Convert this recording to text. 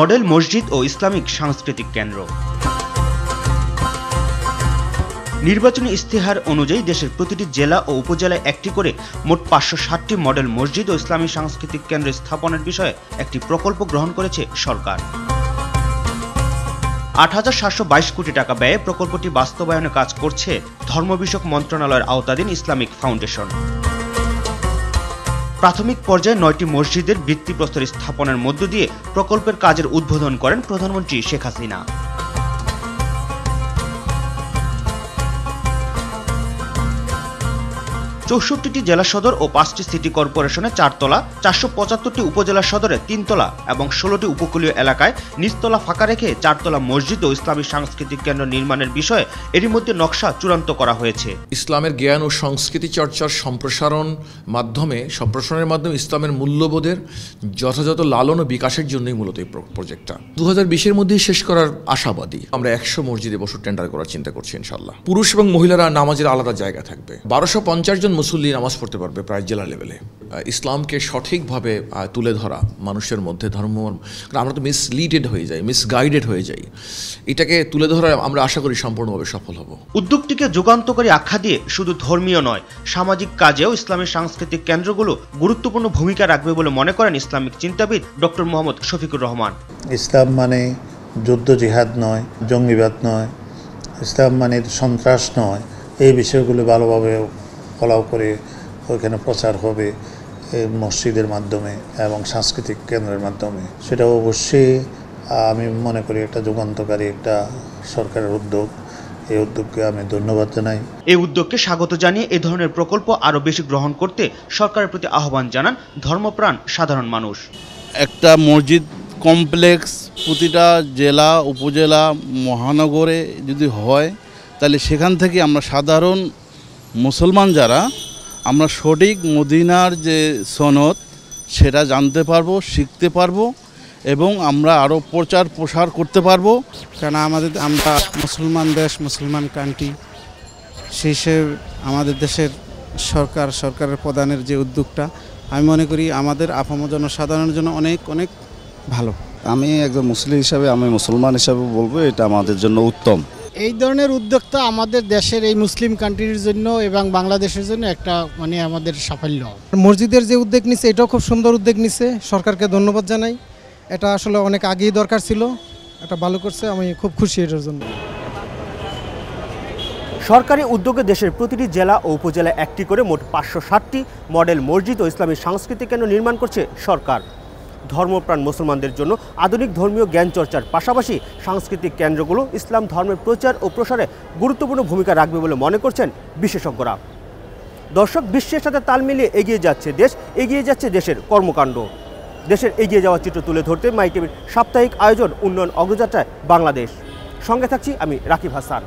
Model মসজিদ ও Islamic সাংস্কৃতিক কেন্দ্র। নির্বাচনী ইস্তেহার অনুযায়ী দেশের প্রতিটি জেলা ও উপজেলায় একটি করে মোট পাঁচশো ষাটটি মডেল মসজিদ ও ইসলামী সাংস্কৃতিক কেন্দ্র স্থাপনের বিষয়ে একটি প্রকল্প গ্রহণ করেছে সরকার। আট হাজার সাতশো বাইশ কোটি টাকা ব্যয়ে প্রকল্পটি বাস্তবায়নে কাজ করছে ধর্ম বিষয়ক মন্ত্রণালয়ের আওতাধীন ইসলামিক ফাউন্ডেশন। প্রাথমিক পর্যায়ে নয়টি মসজিদের ভিত্তিপ্রস্তর স্থাপনের মধ্য দিয়ে প্রকল্পের কাজের উদ্বোধন করেন প্রধানমন্ত্রী শেখ হাসিনা। চৌষট্টিটি জেলা সদর ও পাঁচটি সিটি কর্পোরেশনে চারতলা, চারশো পঁচাত্তরটি উপজেলা সদরে তিনতলা এবং ষোলোটি উপকূলীয় এলাকায় নিচতলা ফাঁকা রেখে চারতলা মসজিদ ও ইসলামী সাংস্কৃতিক কেন্দ্র নির্মাণের বিষয়ে এরই মধ্যে নকশা চূড়ান্ত করা হয়েছে। ইসলামের জ্ঞান ও সংস্কৃতি চর্চার সম্প্রসারণ মাধ্যমে, সম্প্রসারণের মাধ্যমে ইসলামের মূল্যবোধের যথাযথ লালন ও বিকাশের জন্যই মূলত এই প্রজেক্টটা দু হাজার বিশের মধ্যেই শেষ করার আশাবাদী, আমরা একশো মসজিদে বছর টেন্ডার করার চিন্তা করছি ইনশাল্লাহ পুরুষ এবং মহিলারা নামাজের আলাদা জায়গা থাকবে। বারোশো পঞ্চাশ জন মুসল্লি নামাজ পড়তে পারবে প্রায় জেলা লেভেলে ইসলামকে সঠিকভাবে তুলে ধরা মানুষের মধ্যে ধর্ম আমরা তো মিসলিডেড হয়ে যাই মিসগাইডেড হয়ে যাই। এটাকে তুলে ধরা আমরা আশা করি সম্পূর্ণভাবে সফল হব। উদ্যোগটিকে যুগান্তকারী আখ্যা দিয়ে শুধু ধর্মীয় নয় সামাজিক কাজেও ইসলামের সাংস্কৃতিক কেন্দ্রগুলো গুরুত্বপূর্ণ ভূমিকা রাখবে বলে মনে করেন ইসলামিক চিন্তাবিদ ডক্টর মোহাম্মদ শফিকুর রহমান। ইসলাম মানে যুদ্ধ জিহাদ নয় জঙ্গিবাদ নয় ইসলাম মানে সন্ত্রাস নয় এই বিষয়গুলো ভালোভাবে ফলাও করে ওইখানে প্রচার হবে এই মসজিদের মাধ্যমে এবং সাংস্কৃতিক কেন্দ্রের মাধ্যমে। সেটা অবশ্যই আমি মনে করি একটা যুগান্তকারী একটা সরকারের উদ্যোগ। এই উদ্যোগকে আমি ধন্যবাদ জানাই। এই উদ্যোগকে স্বাগত জানিয়ে এ ধরনের প্রকল্প আরও বেশি গ্রহণ করতে সরকারের প্রতি আহ্বান জানান ধর্মপ্রাণ সাধারণ মানুষ। একটা মসজিদ কমপ্লেক্স প্রতিটা জেলা উপজেলা মহানগরে যদি হয় তাহলে সেখান থেকে আমরা সাধারণ মুসলমান যারা আমরা সঠিক মদিনার যে সনদ সেটা জানতে পারব শিখতে পারব এবং আমরা আরও প্রচার প্রসার করতে পারব। কারণ আমাদের আমরা মুসলমান দেশ মুসলমান কান্ট্রি সেই হিসেবে আমাদের দেশের সরকার সরকারের প্রধানের যে উদ্যোগটা আমি মনে করি আমাদের আপাম জনসাধারণের জন্য অনেক অনেক ভালো। আমি একজন মুসলিম হিসাবে আমি মুসলমান হিসাবে বলব এটা আমাদের জন্য উত্তম। এই ধরনের উদ্যোক্তা আমাদের দেশের এই মুসলিম কান্ট্রির জন্য এবং বাংলাদেশের জন্য একটা মানে আমাদের সাফল্য। মসজিদের যে উদ্যোগ নিছে এটাও খুব সুন্দর উদ্যোগ নিছে। সরকারকে ধন্যবাদ জানাই। এটা আসলে অনেক আগেই দরকার ছিল। এটা ভালো করছে আমি খুব খুশি এটার জন্য। সরকারি উদ্যোগে দেশের প্রতিটি জেলা ও উপজেলায় একটি করে মোট পাঁচশো ষাটটি মডেল মসজিদ ও ইসলামী সাংস্কৃতিক কেন্দ্র নির্মাণ করছে সরকার। ধর্মপ্রাণ মুসলমানদের জন্য আধুনিক ধর্মীয় জ্ঞান চর্চার পাশাপাশি সাংস্কৃতিক কেন্দ্রগুলো ইসলাম ধর্মের প্রচার ও প্রসারে গুরুত্বপূর্ণ ভূমিকা রাখবে বলে মনে করছেন বিশেষজ্ঞরা। দর্শক, বিশ্বের সাথে তাল মিলিয়ে এগিয়ে যাচ্ছে দেশ, এগিয়ে যাচ্ছে দেশের কর্মকাণ্ড। দেশের এগিয়ে যাওয়ার চিত্র তুলে ধরতে মাই সাপ্তাহিক আয়োজন উন্নয়ন অগ্রযাত্রায় বাংলাদেশ। সঙ্গে থাকছি আমি রাকিব হাসান।